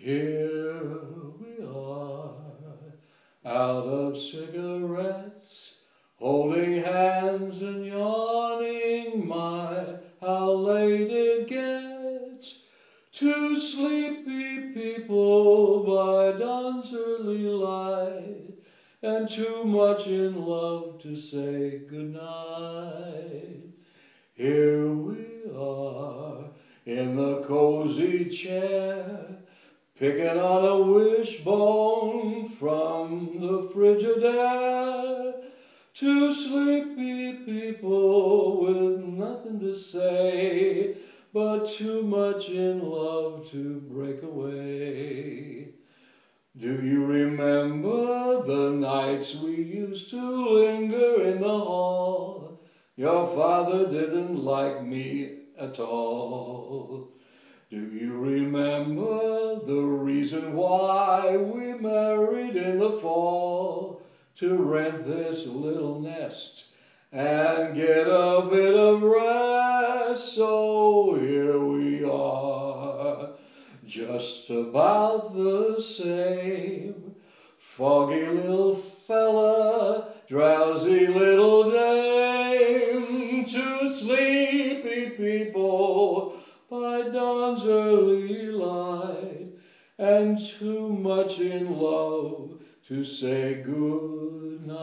Here we are, out of cigarettes, holding hands and yawning. My, how late it gets. Two sleepy people by dawn's early light, and too much in love to say goodnight. Here we are in the cozy chair Picking on a wishbone from the Frigidaire. Two sleepy people with nothing to say, but too much in love to break away. Do you remember the nights we used to linger in the hall? Your father didn't like me at all. Why we married in the fall? To rent this little nest and get a bit of rest. So here we are, just about the same. Foggy little fella, drowsy little dame, two sleepy people by dawn's early light, and too much in love to say good night.